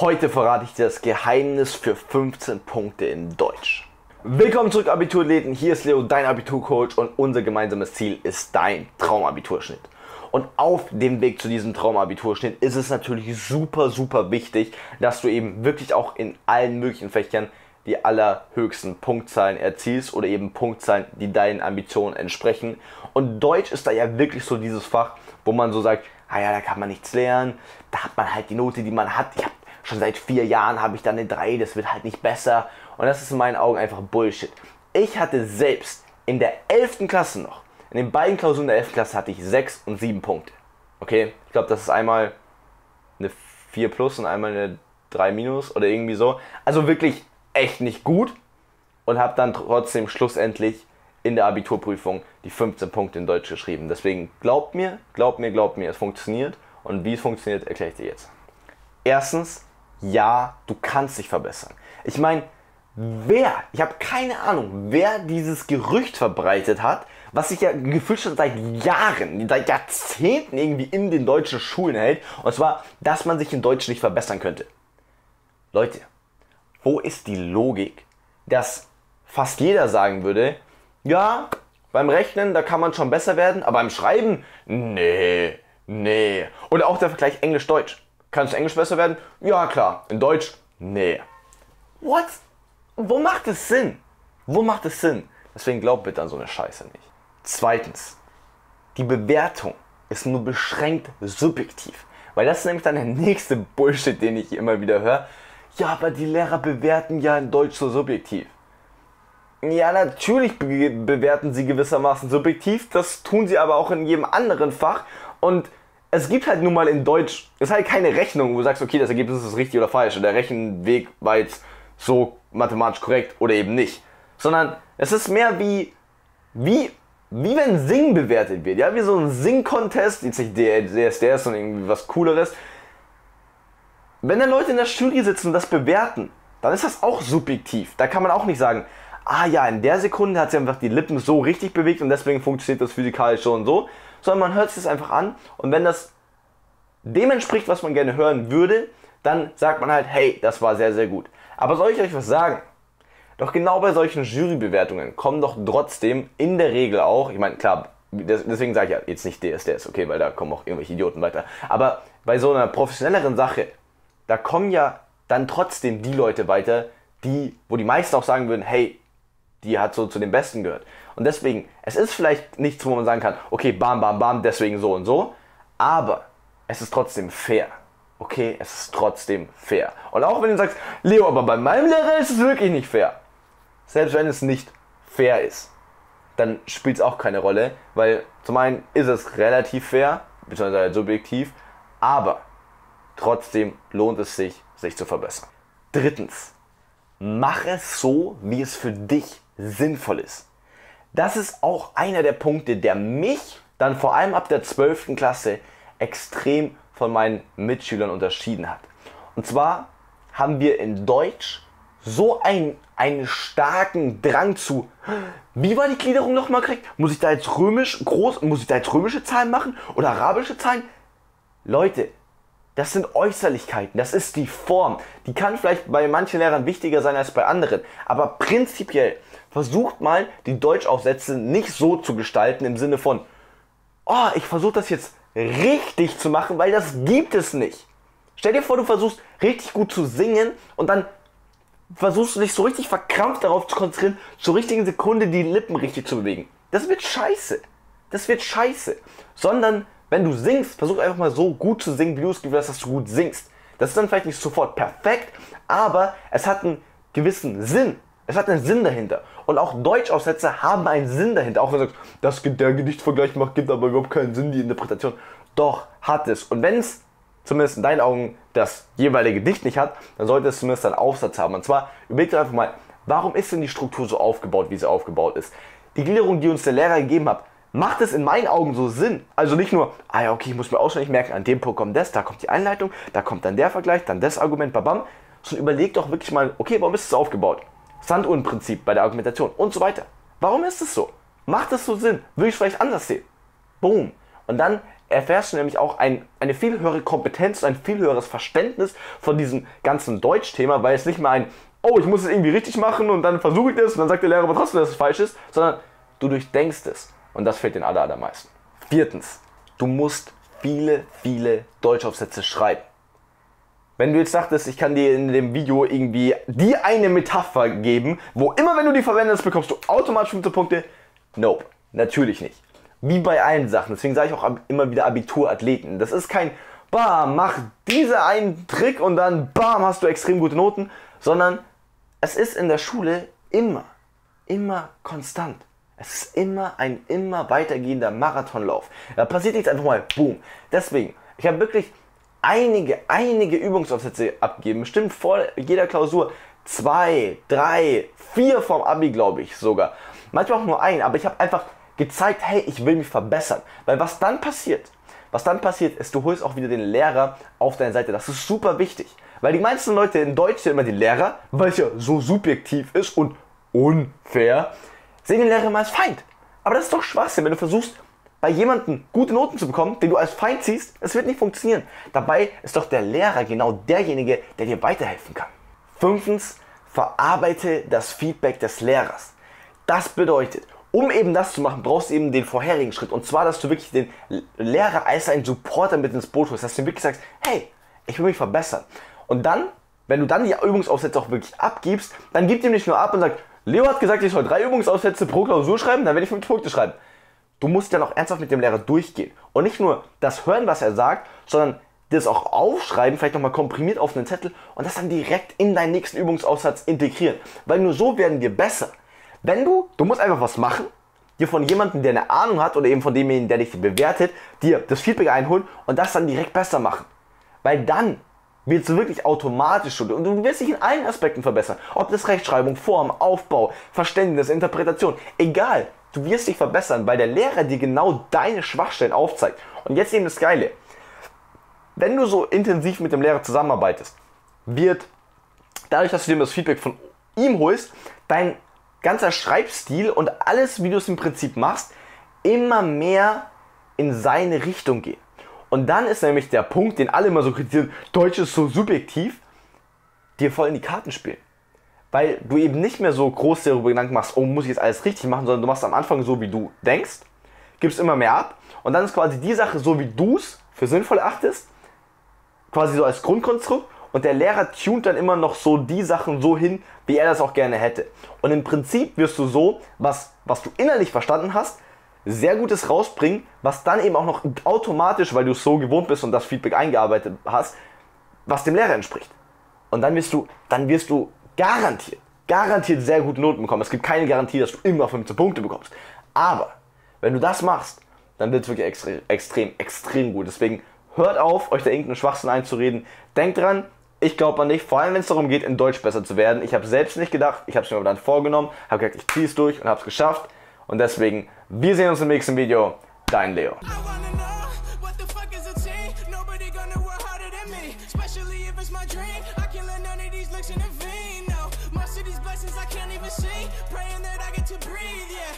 Heute verrate ich dir das Geheimnis für 15 Punkte in Deutsch. Willkommen zurück, Abiturathleten. Hier ist Leo, dein Abiturcoach und unser gemeinsames Ziel ist dein Traumabiturschnitt. Und auf dem Weg zu diesem Traumabiturschnitt ist es natürlich super, super wichtig, dass du eben wirklich auch in allen möglichen Fächern die allerhöchsten Punktzahlen erzielst oder eben Punktzahlen, die deinen Ambitionen entsprechen. Und Deutsch ist da ja wirklich so dieses Fach, wo man so sagt, ah ja, da kann man nichts lernen, da hat man halt die Note, die man hat. Ich schon seit vier Jahren habe ich dann eine 3, das wird halt nicht besser. Und das ist in meinen Augen einfach Bullshit. Ich hatte selbst in der 11. Klasse noch, in den beiden Klausuren der 11. Klasse hatte ich 6 und 7 Punkte. Okay, ich glaube, das ist einmal eine 4 plus und einmal eine 3 minus oder irgendwie so. Also wirklich echt nicht gut und habe dann trotzdem schlussendlich in der Abiturprüfung die 15 Punkte in Deutsch geschrieben. Deswegen glaubt mir, glaubt mir, glaubt mir, es funktioniert. Und wie es funktioniert, erkläre ich dir jetzt. Erstens, ja, du kannst dich verbessern. Ich meine, wer, ich habe keine Ahnung, wer dieses Gerücht verbreitet hat, was sich ja gefühlt schon seit Jahren, seit Jahrzehnten irgendwie in den deutschen Schulen hält. Und zwar, dass man sich in Deutsch nicht verbessern könnte. Leute, wo ist die Logik, dass fast jeder sagen würde, ja, beim Rechnen, da kann man schon besser werden, aber beim Schreiben, nee, nee. Oder auch der Vergleich Englisch-Deutsch. Kannst du Englisch besser werden? Ja, klar. In Deutsch, nee. What? Wo macht es Sinn? Wo macht es Sinn? Deswegen glaub bitte an so eine Scheiße nicht. Zweitens, die Bewertung ist nur beschränkt subjektiv. Weil das ist nämlich dann der nächste Bullshit, den ich immer wieder höre. Ja, aber die Lehrer bewerten ja in Deutsch so subjektiv. Ja, natürlich be bewerten sie gewissermaßen subjektiv, das tun sie aber auch in jedem anderen Fach. Und es gibt halt nun mal in Deutsch, es ist halt keine Rechnung, wo du sagst, okay, das Ergebnis ist richtig oder falsch. Und der Rechenweg war jetzt so mathematisch korrekt oder eben nicht. Sondern es ist mehr wie, wie, wie wenn Singen bewertet wird. Ja, wie so ein Sing-Contest, jetzt nicht DSDS und irgendwie was Cooleres. Wenn da Leute in der Jury sitzen und das bewerten, dann ist das auch subjektiv. Da kann man auch nicht sagen, ah ja, in der Sekunde hat sie einfach die Lippen so richtig bewegt und deswegen funktioniert das physikalisch so und so. Sondern man hört sich das einfach an und wenn das dem entspricht, was man gerne hören würde, dann sagt man halt, hey, das war sehr, sehr gut. Aber soll ich euch was sagen? Doch genau bei solchen Jurybewertungen kommen doch trotzdem in der Regel auch, ich meine, klar, deswegen sage ich ja jetzt nicht DSDS, okay, weil da kommen auch irgendwelche Idioten weiter. Aber bei so einer professionelleren Sache da kommen ja dann trotzdem die Leute weiter, die, wo die meisten auch sagen würden, hey, die hat so zu den Besten gehört. Und deswegen, es ist vielleicht nichts, wo man sagen kann, okay, bam, bam, bam, deswegen so und so, aber es ist trotzdem fair. Okay, es ist trotzdem fair. Und auch wenn du sagst, Leo, aber bei meinem Lehrer ist es wirklich nicht fair. Selbst wenn es nicht fair ist, dann spielt es auch keine Rolle, weil zum einen ist es relativ fair, beziehungsweise subjektiv, aber Trotzdem lohnt es sich, sich zu verbessern. Drittens, mach es so, wie es für dich sinnvoll ist. Das ist auch einer der Punkte, der mich dann vor allem ab der 12. Klasse extrem von meinen Mitschülern unterschieden hat. Und zwar haben wir in Deutsch so einen, einen starken Drang zu, wie war die Gliederung nochmal korrekt? Muss ich da jetzt römisch groß, muss ich da jetzt römische Zahlen machen oder arabische Zahlen? Leute, das sind Äußerlichkeiten, das ist die Form. Die kann vielleicht bei manchen Lehrern wichtiger sein als bei anderen. Aber prinzipiell versucht mal die Deutschaufsätze nicht so zu gestalten im Sinne von, oh, ich versuche das jetzt richtig zu machen, weil das gibt es nicht. Stell dir vor, du versuchst richtig gut zu singen und dann versuchst du dich so richtig verkrampft darauf zu konzentrieren, zur richtigen Sekunde die Lippen richtig zu bewegen. Das wird scheiße. Das wird scheiße. Sondern wenn du singst, versuch einfach mal so gut zu singen, wie du es Gefühl hast, dass du gut singst. Das ist dann vielleicht nicht sofort perfekt, aber es hat einen gewissen Sinn. Es hat einen Sinn dahinter. Und auch Deutschaussätze haben einen Sinn dahinter. Auch wenn du sagst, das, der Gedichtsvergleich macht, gibt aber überhaupt keinen Sinn, die Interpretation. Doch, hat es. Und wenn es zumindest in deinen Augen das jeweilige Gedicht nicht hat, dann sollte es zumindest einen Aufsatz haben. Und zwar, überleg dir einfach mal, warum ist denn die Struktur so aufgebaut, wie sie aufgebaut ist? Die Gliederung, die uns der Lehrer gegeben hat, macht es in meinen Augen so Sinn. Also nicht nur, ah ja, okay, ich muss mir auswendig merken, an dem Punkt kommt das, da kommt die Einleitung, da kommt dann der Vergleich, dann das Argument, babam. Sondern überleg doch wirklich mal, okay, warum ist es aufgebaut? Sanduhrenprinzip bei der Argumentation und so weiter. Warum ist es so? Macht es so Sinn? Würde ich es vielleicht anders sehen? Boom. Und dann erfährst du nämlich auch ein, eine viel höhere Kompetenz, ein viel höheres Verständnis von diesem ganzen Deutschthema, weil es nicht mehr ein, oh, ich muss es irgendwie richtig machen und dann versuche ich das und dann sagt der Lehrer aber trotzdem, dass es falsch ist, sondern du durchdenkst es. Und das fehlt den aller, allermeisten. Viertens, du musst viele, viele Deutschaufsätze schreiben. Wenn du jetzt dachtest, ich kann dir in dem Video irgendwie die eine Metapher geben, wo immer wenn du die verwendest, bekommst du automatisch 15 Punkte. Nope, natürlich nicht. Wie bei allen Sachen. Deswegen sage ich auch immer wieder Abiturathleten. Das ist kein, bam, mach diese einen Trick und dann, bam, hast du extrem gute Noten, sondern es ist in der Schule immer, immer konstant. Es ist immer ein immer weitergehender Marathonlauf. Da passiert nichts einfach mal, boom. Deswegen, ich habe wirklich einige, einige Übungsaufsätze abgegeben. Bestimmt vor jeder Klausur zwei, drei, vier vom Abi, glaube ich sogar. Manchmal auch nur ein, aber ich habe einfach gezeigt, hey, ich will mich verbessern. Weil was dann passiert, was dann passiert, ist, du holst auch wieder den Lehrer auf deine Seite. Das ist super wichtig. Weil die meisten Leute in Deutsch sehen immer den Lehrer, weil es ja so subjektiv ist und unfair, sehen den Lehrer immer als Feind. Aber das ist doch Schwachsinn, wenn du versuchst, bei jemandem gute Noten zu bekommen, den du als Feind siehst, es wird nicht funktionieren. Dabei ist doch der Lehrer genau derjenige, der dir weiterhelfen kann. Fünftens, verarbeite das Feedback des Lehrers. Das bedeutet, um eben das zu machen, brauchst du eben den vorherigen Schritt. Und zwar, dass du wirklich den Lehrer als einen Supporter mit ins Boot holst. Dass du ihm wirklich sagst, hey, ich will mich verbessern. Und dann, wenn du dann die Übungsaufsätze auch wirklich abgibst, dann gib ihm nicht nur ab und sag, Leo hat gesagt, ich soll drei Übungsaufsätze pro Klausur schreiben, dann werde ich fünf Punkte schreiben. Du musst dann auch ernsthaft mit dem Lehrer durchgehen. Und nicht nur das hören, was er sagt, sondern das auch aufschreiben, vielleicht nochmal komprimiert auf einen Zettel und das dann direkt in deinen nächsten Übungsaufsatz integrieren. Weil nur so werden wir besser. Wenn du, du musst einfach was machen, dir von jemandem, der eine Ahnung hat oder eben von demjenigen, der dich bewertet, dir das Feedback einholen und das dann direkt besser machen. Weil dann wird es wirklich automatisch und du wirst dich in allen Aspekten verbessern. Ob das Rechtschreibung, Form, Aufbau, Verständnis, Interpretation, egal. Du wirst dich verbessern, weil der Lehrer dir genau deine Schwachstellen aufzeigt. Und jetzt eben das Geile. Wenn du so intensiv mit dem Lehrer zusammenarbeitest, wird dadurch, dass du dir das Feedback von ihm holst, dein ganzer Schreibstil und alles, wie du es im Prinzip machst, immer mehr in seine Richtung gehen. Und dann ist nämlich der Punkt, den alle immer so kritisieren, Deutsch ist so subjektiv, dir voll in die Karten spielen. Weil du eben nicht mehr so groß darüber Gedanken machst, oh, muss ich jetzt alles richtig machen, sondern du machst am Anfang so, wie du denkst, gibst immer mehr ab und dann ist quasi die Sache so, wie du es für sinnvoll achtest, quasi so als Grundkonstrukt und der Lehrer tunt dann immer noch so die Sachen so hin, wie er das auch gerne hätte. Und im Prinzip wirst du so, was, was du innerlich verstanden hast, sehr Gutes rausbringen, was dann eben auch noch automatisch, weil du es so gewohnt bist und das Feedback eingearbeitet hast, was dem Lehrer entspricht. Und dann wirst du, dann wirst du garantiert, garantiert sehr gute Noten bekommen. Es gibt keine Garantie, dass du immer 15 Punkte bekommst. Aber wenn du das machst, dann wird es wirklich extrem, extrem, extrem gut. Deswegen hört auf, euch da irgendeinen Schwachsinn einzureden. Denkt dran, ich glaube an dich, vor allem wenn es darum geht, in Deutsch besser zu werden. Ich habe selbst nicht gedacht, ich habe es mir aber dann vorgenommen, habe gesagt, ich ziehe es durch und habe es geschafft. Und deswegen, wir sehen uns im nächsten Video. Dein Leo.